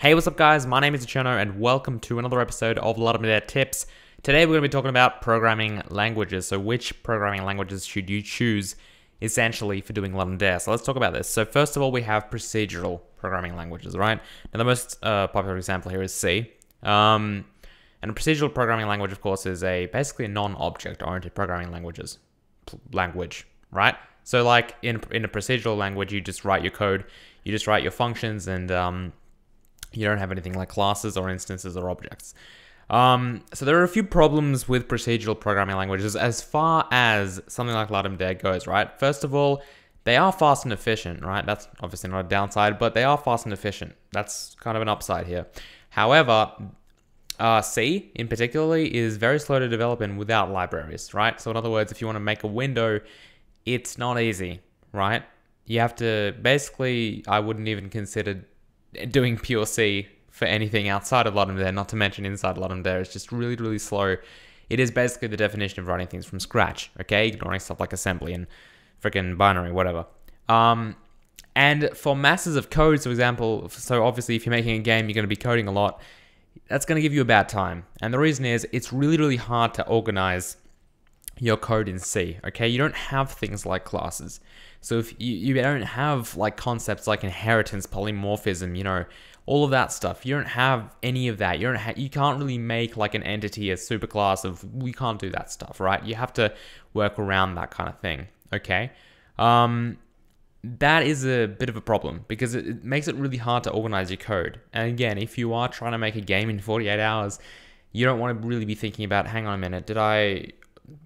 Hey, what's up guys? My name is TheCherno and welcome to another episode of Dare Tips. Today we're going to be talking about programming languages. So which programming languages should you choose essentially for doing Dare? So let's talk about this. So first of all, we have procedural programming languages, right? Now the most uh, popular example here is C. Um, and a procedural programming language, of course, is a basically a non-object oriented programming languages language, right? So like in in a procedural language, you just write your code, you just write your functions, and um, you don't have anything like classes or instances or objects. Um, so there are a few problems with procedural programming languages as far as something like Ludum Dare goes, right? First of all, they are fast and efficient, right? That's obviously not a downside, but they are fast and efficient. That's kind of an upside here. However, uh, C in particularly is very slow to develop in without libraries, right? So in other words, if you want to make a window, it's not easy, right? You have to basically, I wouldn't even consider doing pure C for anything outside of Ludum Dare, not to mention inside Ludum Dare. It's just really, really slow. It is basically the definition of writing things from scratch, okay? Ignoring stuff like assembly and freaking binary, whatever. Um, and for masses of code, for example, so obviously if you're making a game, you're going to be coding a lot. That's going to give you a bad time. And the reason is it's really, really hard to organize your code in C, okay? You don't have things like classes. So if you, you don't have like concepts like inheritance, polymorphism, you know, all of that stuff. You don't have any of that. You don't ha- you can't really make like an entity a superclass of we can't do that stuff, right? You have to work around that kind of thing, okay? Um, that is a bit of a problem because it, it makes it really hard to organize your code. And again, if you are trying to make a game in 48 hours, you don't want to really be thinking about, hang on a minute, did I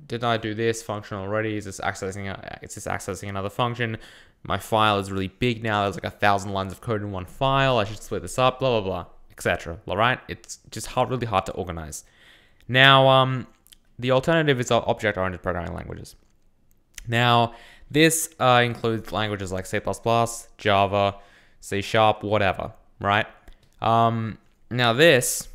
did I do this function already? Is this accessing? Is this accessing another function? My file is really big now. There's like a thousand lines of code in one file. I should split this up. Blah blah blah, etc. All right, it's just hard, really hard to organize. Now, um, the alternative is object-oriented programming languages. Now, this uh, includes languages like C++, Java, C Sharp, whatever. Right? Um, now, this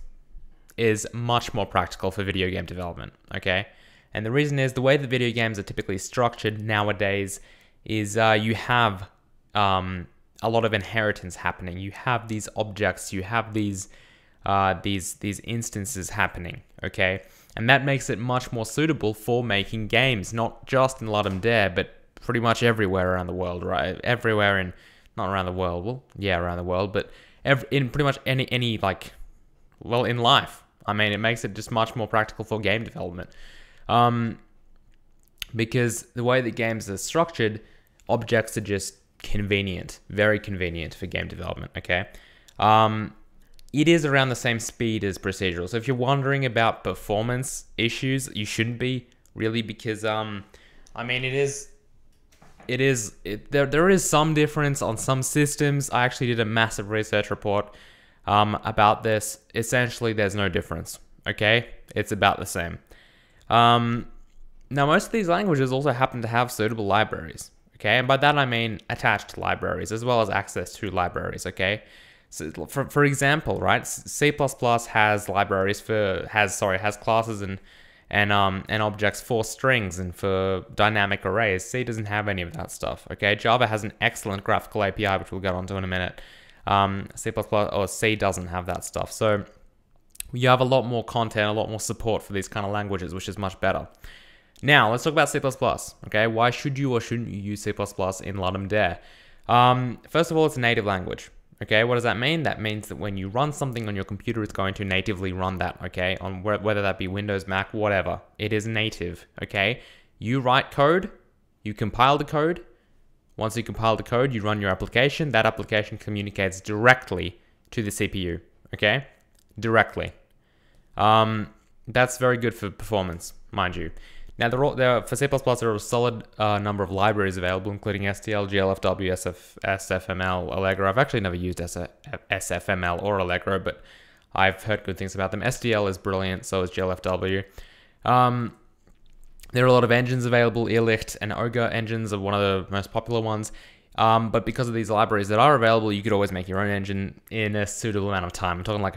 is much more practical for video game development. Okay. And the reason is the way that video games are typically structured nowadays is uh, you have um, a lot of inheritance happening. You have these objects, you have these uh, these these instances happening. Okay, and that makes it much more suitable for making games, not just in Ludum Dare, but pretty much everywhere around the world. Right, everywhere in not around the world. Well, yeah, around the world, but in pretty much any any like well in life. I mean, it makes it just much more practical for game development. Um, because the way that games are structured, objects are just convenient, very convenient for game development, okay? Um, it is around the same speed as procedural. So if you're wondering about performance issues, you shouldn't be really because um, I mean it is it is it, there there is some difference on some systems. I actually did a massive research report um, about this. Essentially, there's no difference. Okay, it's about the same. Um, now, most of these languages also happen to have suitable libraries, okay? And by that I mean attached libraries as well as access to libraries, okay? So for, for example, right, C++ has libraries for, has, sorry, has classes and, and, um, and objects for strings and for dynamic arrays. C doesn't have any of that stuff, okay? Java has an excellent graphical API, which we'll get onto in a minute. Um, C++ or C doesn't have that stuff. So you have a lot more content, a lot more support for these kind of languages, which is much better. Now, let's talk about C++, okay? Why should you or shouldn't you use C++ in Ludum Dare? Um, first of all, it's a native language, okay? What does that mean? That means that when you run something on your computer, it's going to natively run that, okay? On whether that be Windows, Mac, whatever. It is native, okay? You write code, you compile the code. Once you compile the code, you run your application. That application communicates directly to the CPU, okay? Directly. Um, that's very good for performance, mind you. Now, there are, there are, for C++, there are a solid uh, number of libraries available, including STL, GLFW, SF, SFML, Allegro. I've actually never used SFML or Allegro, but I've heard good things about them. STL is brilliant, so is GLFW. Um, there are a lot of engines available. Irrlicht and Ogre engines are one of the most popular ones. Um, but because of these libraries that are available, you could always make your own engine in a suitable amount of time. I'm talking like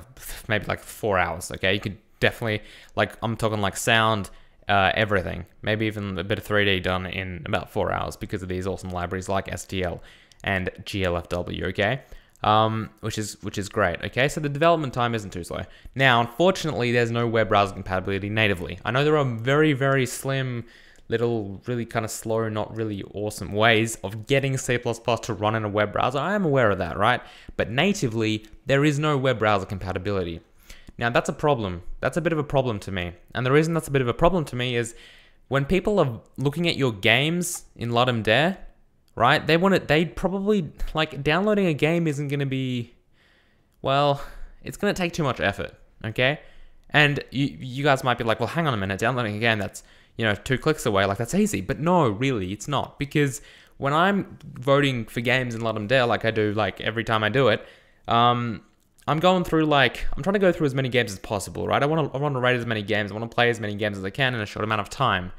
maybe like four hours. Okay, you could definitely like I'm talking like sound, uh, everything, maybe even a bit of 3D done in about four hours because of these awesome libraries like STL and GLFW. Okay. um, which is which is great. Okay, so the development time isn't too slow. Now, unfortunately, there's no web browser compatibility natively. I know there are very very slim, little, really kind of slow, not really awesome ways of getting C++ to run in a web browser. I am aware of that, right? But natively, there is no web browser compatibility. Now, that's a problem. That's a bit of a problem to me. And the reason that's a bit of a problem to me is when people are looking at your games in Ludum Dare, right? They want it. They probably like downloading a game isn't going to be, well, it's going to take too much effort. Okay, and you you guys might be like, well, hang on a minute, downloading a game that's you know two clicks away, like that's easy. But no, really, it's not because when I'm voting for games in Ludum Dare, like I do like every time I do it, um, I'm going through like I'm trying to go through as many games as possible, right? I want to I want to rate as many games, I want to play as many games as I can in a short amount of time.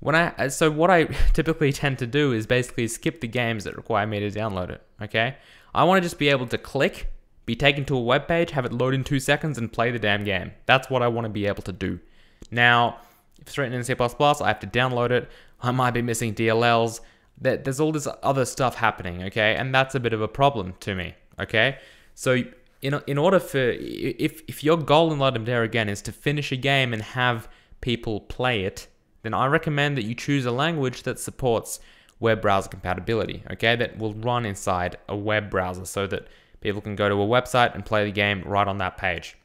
When I so what I typically tend to do is basically skip the games that require me to download it. Okay, I want to just be able to click, be taken to a web page, have it load in two seconds, and play the damn game. That's what I want to be able to do. Now, if it's written in C++, I have to download it. I might be missing DLLs. There's all this other stuff happening. Okay, and that's a bit of a problem to me. Okay, so in in order for if if your goal in Ludum Dare again is to finish a game and have people play it then I recommend that you choose a language that supports web browser compatibility, okay, that will run inside a web browser so that people can go to a website and play the game right on that page.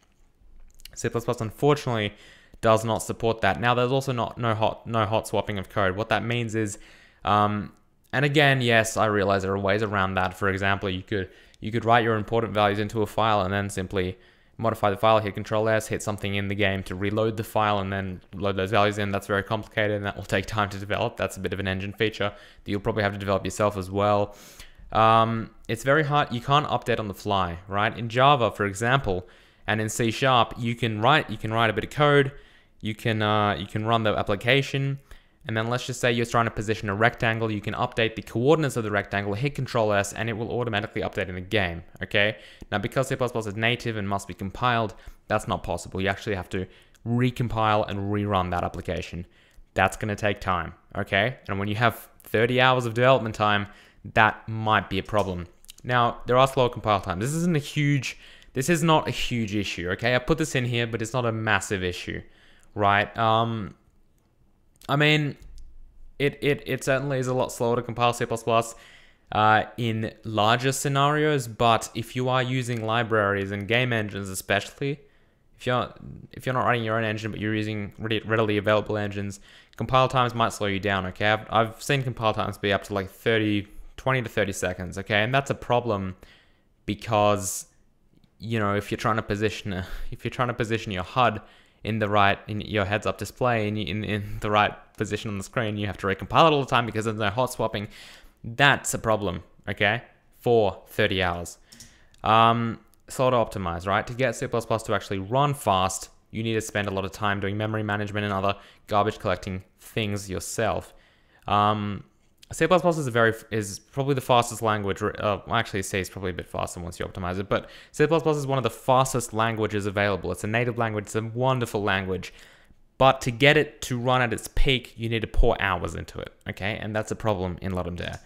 C++ unfortunately does not support that. Now there's also not no hot no hot swapping of code. What that means is um, and again, yes, I realize there are ways around that. For example, you could you could write your important values into a file and then simply modify the file, hit Control S, hit something in the game to reload the file and then load those values in. That's very complicated and that will take time to develop. That's a bit of an engine feature that you'll probably have to develop yourself as well. Um, it's very hard. You can't update on the fly, right? In Java, for example, and in C Sharp, you can write you can write a bit of code. You can uh, you can run the application and then let's just say you're trying to position a rectangle, you can update the coordinates of the rectangle, hit Control S, and it will automatically update in the game, okay? Now because C++ is native and must be compiled, that's not possible. You actually have to recompile and rerun that application. That's gonna take time, okay? And when you have 30 hours of development time, that might be a problem. Now, there are slower compile times. This isn't a huge, this is not a huge issue, okay? I put this in here, but it's not a massive issue, right? Um, I mean, it, it, it certainly is a lot slower to compile C++ uh, in larger scenarios, but if you are using libraries and game engines especially, if you're if you're not writing your own engine but you're using readily available engines, compile times might slow you down, okay? I've, I've seen compile times be up to like 30, 20 to 30 seconds, okay? And that's a problem because, you know, if you're trying to position, a, if you're trying to position your HUD in the right in your heads up display in, in, in the right position on the screen you have to recompile it all the time because there's no hot swapping. That's a problem okay for 30 hours. Um slow to optimize right? To get c++ to actually run fast you need to spend a lot of time doing memory management and other garbage collecting things yourself. Um, C++ is a very is probably the fastest language. Uh, actually, C is probably a bit faster once you optimize it, but C++ is one of the fastest languages available. It's a native language. It's a wonderful language, but to get it to run at its peak, you need to pour hours into it. Okay, and that's a problem in Ludum Dare.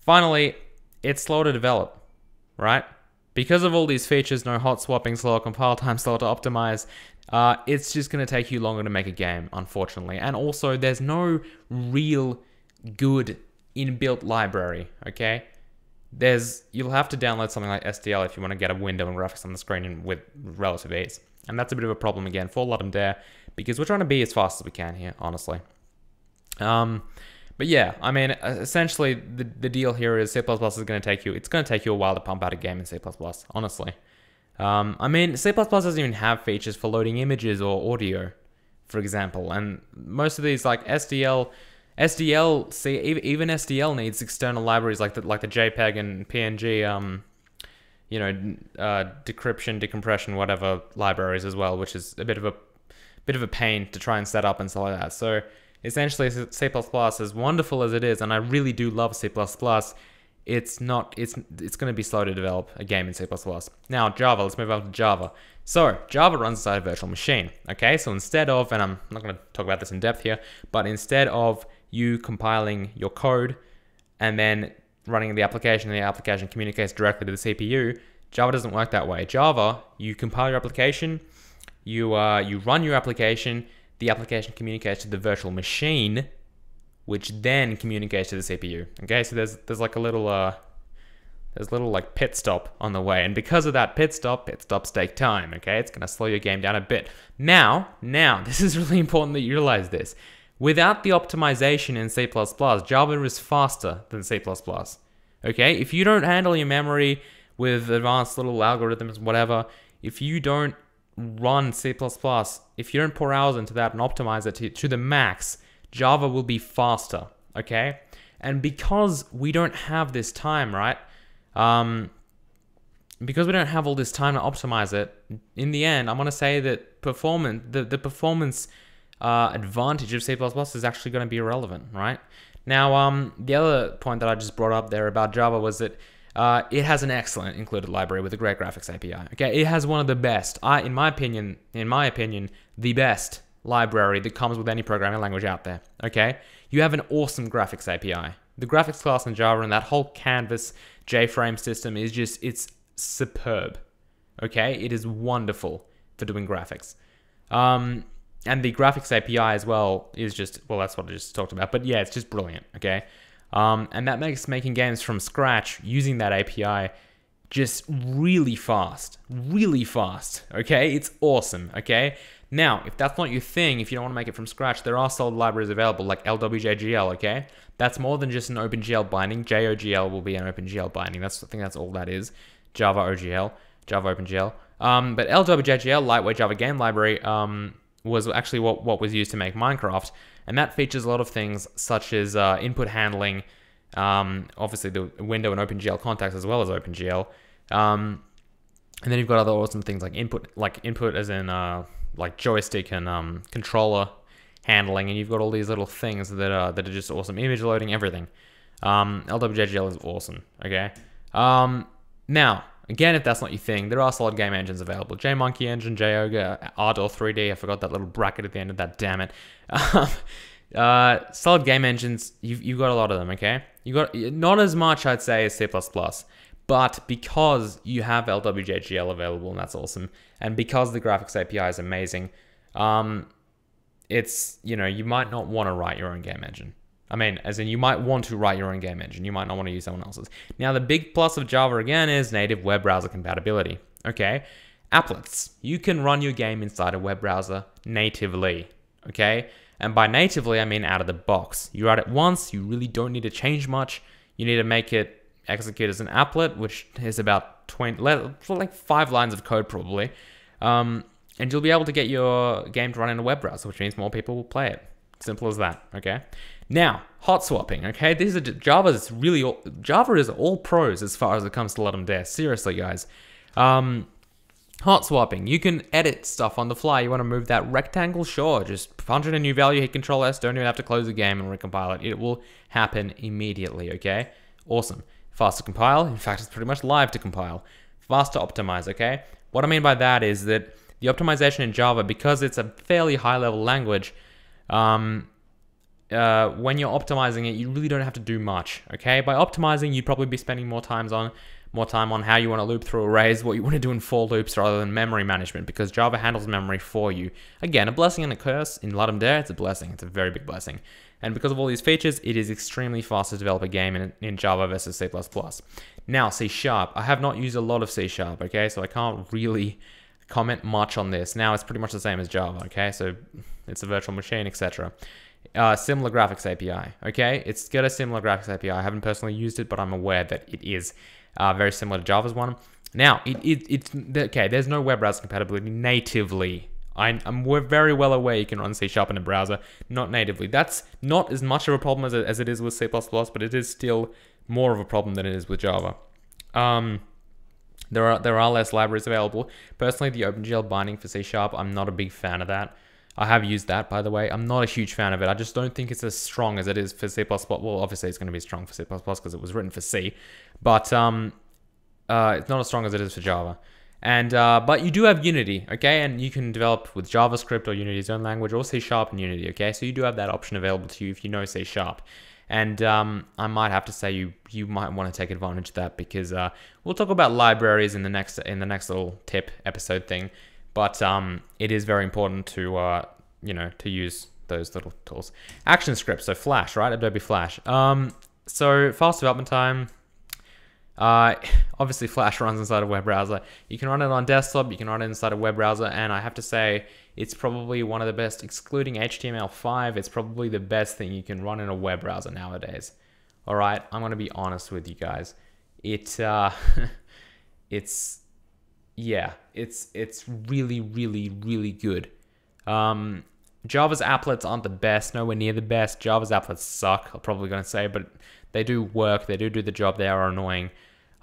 Finally, it's slow to develop, right? Because of all these features, no hot swapping, slower compile time, slow to optimize, uh, it's just going to take you longer to make a game, unfortunately. And also, there's no real good inbuilt library, okay? There's you'll have to download something like SDL if you want to get a window and graphics on the screen with relative ease. And that's a bit of a problem again for Ludum Dare because we're trying to be as fast as we can here, honestly. Um, but yeah, I mean, essentially the, the deal here is C++ is going to take you, it's going to take you a while to pump out a game in C++, honestly. Um, I mean, C++ doesn't even have features for loading images or audio, for example, and most of these like SDL SDL, see, even SDL needs external libraries like the like the JPEG and PNG, um, you know, uh, decryption, decompression, whatever libraries as well, which is a bit of a bit of a pain to try and set up and stuff like that. So essentially, C++, as wonderful as it is, and I really do love C++, it's not it's it's going to be slow to develop a game in C++. Now Java, let's move on to Java. So Java runs inside a virtual machine. Okay, so instead of, and I'm not going to talk about this in depth here, but instead of you compiling your code and then running the application and the application communicates directly to the CPU, Java doesn't work that way. Java, you compile your application, you uh, you run your application, the application communicates to the virtual machine, which then communicates to the CPU. Okay, so there's there's like a little uh, there's a little like pit stop on the way, and because of that pit stop, pit stops take time. Okay, it's gonna slow your game down a bit. Now, now, this is really important that you realize this. Without the optimization in C++, Java is faster than C++. Okay, if you don't handle your memory with advanced little algorithms, whatever, if you don't run C++, if you don't pour hours into that and optimize it to, to the max, Java will be faster. Okay, and because we don't have this time, right? Um, because we don't have all this time to optimize it, in the end, I'm gonna say that performance, the, the performance uh, advantage of C++ is actually going to be irrelevant, right? Now, um, the other point that I just brought up there about Java was that uh, it has an excellent included library with a great graphics API. Okay, it has one of the best, I, in my opinion, in my opinion, the best library that comes with any programming language out there. Okay, you have an awesome graphics API. The graphics class in Java and that whole canvas JFrame system is just it's superb. Okay, it is wonderful for doing graphics. Um, and the graphics API as well is just well, that's what I just talked about. But yeah, it's just brilliant. Okay, um, and that makes making games from scratch using that API just really fast, really fast. Okay, it's awesome. Okay. Now, if that's not your thing, if you don't want to make it from scratch, there are solid libraries available like LWJGL, okay? That's more than just an OpenGL binding. JOGL will be an OpenGL binding. That's I think that's all that is. Java OGL, Java OpenGL. Um, but LWJGL, Lightweight Java Game Library, um, was actually what, what was used to make Minecraft. And that features a lot of things such as uh, input handling, um, obviously the window and OpenGL context as well as OpenGL. Um, and then you've got other awesome things like input, like input as in uh, like joystick and um, controller handling, and you've got all these little things that are that are just awesome. Image loading, everything. Um, LWJGL is awesome. Okay. Um, now, Again, if that's not your thing, there are solid game engines available. JMonkey Engine, JOGA, Ardor 3D. I forgot that little bracket at the end of that, damn it. uh, solid game engines, you've, you've got a lot of them, okay? You got not as much, I'd say, as C++. But because you have LWJGL available, and that's awesome, and because the graphics API is amazing, um, it's, you know, you might not want to write your own game engine. I mean, as in you might want to write your own game engine. You might not want to use someone else's. Now, the big plus of Java again is native web browser compatibility. Okay, applets. You can run your game inside a web browser natively. Okay, and by natively, I mean out of the box. You write it once, you really don't need to change much. You need to make it execute as an applet, which is about 20, like five lines of code probably. Um, and you'll be able to get your game to run in a web browser, which means more people will play it. Simple as that, okay? Now, hot swapping, okay? These are Java is really all, Java is all pros as far as it comes to LD. Seriously, guys. Um, hot swapping, you can edit stuff on the fly. You want to move that rectangle? Sure, just punch in a new value, hit Control S, don't even have to close the game and recompile it. It will happen immediately, okay? Awesome. Fast to compile. In fact, it's pretty much live to compile. Fast to optimize, okay? What I mean by that is that the optimization in Java, because it's a fairly high level language, um, uh, when you're optimizing it, you really don't have to do much. Okay, by optimizing, you'd probably be spending more times on more time on how you want to loop through arrays, what you want to do in for loops rather than memory management, because Java handles memory for you. Again, a blessing and a curse. In LD, it's a blessing. It's a very big blessing. And because of all these features, it is extremely fast to develop a game in, in Java versus C++. Now, C Sharp. I have not used a lot of C Sharp, okay, so I can't really comment much on this. Now, it's pretty much the same as Java, okay, so it's a virtual machine, etc uh, similar graphics API. Okay, it's got a similar graphics API. I haven't personally used it, but I'm aware that it is uh, very similar to Java's one. Now, it, it, it's okay. There's no web browser compatibility natively. I, am we're very well aware you can run C Sharp in a browser, not natively. That's not as much of a problem as it, as it is with C++, but it is still more of a problem than it is with Java. Um, there are there are less libraries available. Personally, the OpenGL binding for C Sharp, I'm not a big fan of that. I have used that, by the way. I'm not a huge fan of it. I just don't think it's as strong as it is for C++. Well, obviously it's going to be strong for C++ because it was written for C, but um, uh, it's not as strong as it is for Java. And uh, but you do have Unity, okay, and you can develop with JavaScript or Unity's own language or C Sharp and Unity, okay. So you do have that option available to you if you know C Sharp. And um, I might have to say you you might want to take advantage of that because uh, we'll talk about libraries in the next in the next little tip episode thing. But um, it is very important to uh, you know to use those little tools. Action scripts, so Flash, right? Adobe Flash. Um, so fast development time. Uh, obviously, Flash runs inside a web browser. You can run it on desktop, you can run it inside a web browser, and I have to say, it's probably one of the best, excluding HTML5, it's probably the best thing you can run in a web browser nowadays. All right, I'm gonna be honest with you guys. It, uh, it's, yeah, it's it's really, really, really good. Um, Java's applets aren't the best, nowhere near the best. Java's applets suck, I'm probably gonna say, but they do work, they do do the job, they are annoying.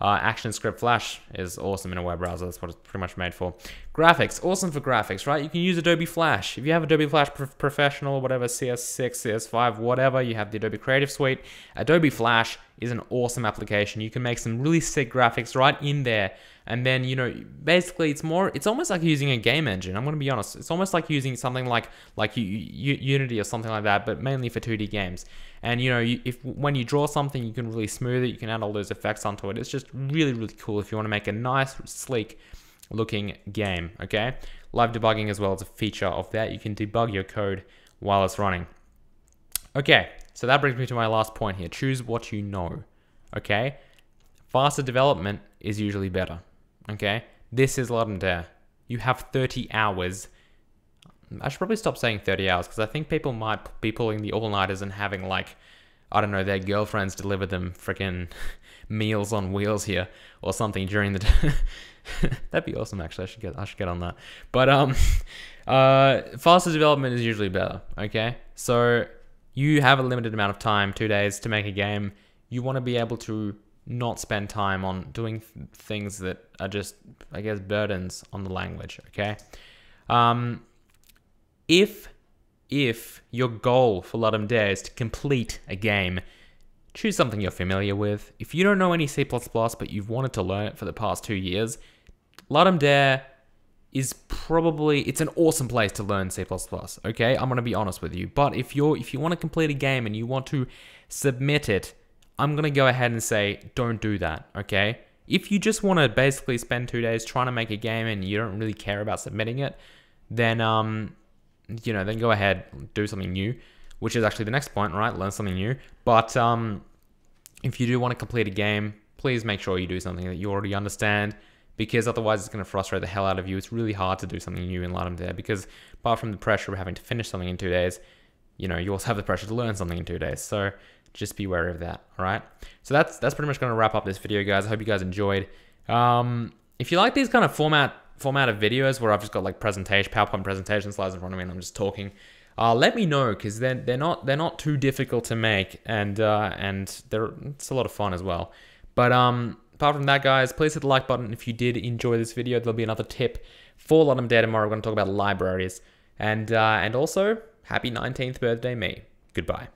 Uh, ActionScript Flash is awesome in a web browser. That's what it's pretty much made for. Graphics, awesome for graphics, right? You can use Adobe Flash. If you have Adobe Flash Pro Professional, whatever, CS6, CS5, whatever, you have the Adobe Creative Suite. Adobe Flash is an awesome application. You can make some really sick graphics right in there. And then, you know, basically it's more, it's almost like using a game engine. I'm going to be honest. It's almost like using something like, like Unity or something like that, but mainly for 2D games. And, you know, you, if when you draw something, you can really smooth it. You can add all those effects onto it. It's just really, really cool if you want to make a nice, sleek looking game, okay? Live debugging as well as a feature of that. You can debug your code while it's running. Okay, so that brings me to my last point here. Choose what you know, okay? Faster development is usually better, okay? This is Dare. You have 30 hours. I should probably stop saying 30 hours because I think people might be pulling the all-nighters and having like, I don't know, their girlfriends deliver them freaking meals on wheels here or something during the day. That'd be awesome actually. I should get I should get on that. But um uh faster development is usually better, okay? So you have a limited amount of time, 2 days to make a game. You want to be able to not spend time on doing th things that are just I guess burdens on the language, okay? Um if if your goal for Ludum Dare is to complete a game choose something you're familiar with. If you don't know any C++ but you've wanted to learn it for the past two years, Ludum Dare is probably it's an awesome place to learn C++. Okay, I'm gonna be honest with you. But if you're if you want to complete a game and you want to submit it, I'm gonna go ahead and say don't do that. Okay. If you just want to basically spend two days trying to make a game and you don't really care about submitting it, then um, you know, then go ahead do something new which is actually the next point, right? Learn something new. But um, if you do want to complete a game, please make sure you do something that you already understand because otherwise it's going to frustrate the hell out of you. It's really hard to do something new in Ludum Dare because apart from the pressure of having to finish something in two days, you know, you also have the pressure to learn something in two days. So just be wary of that, all right? So that's that's pretty much going to wrap up this video, guys. I hope you guys enjoyed. Um, if you like these kind of format format of videos where I've just got like presentation, PowerPoint presentation slides in front of me and I'm just talking, uh, let me know because they're they're not they're not too difficult to make and uh, and they're it's a lot of fun as well. But um, apart from that, guys, please hit the like button if you did enjoy this video. There'll be another tip for Ludum Dare tomorrow. We're going to talk about libraries and uh, and also happy 19th birthday me. Goodbye.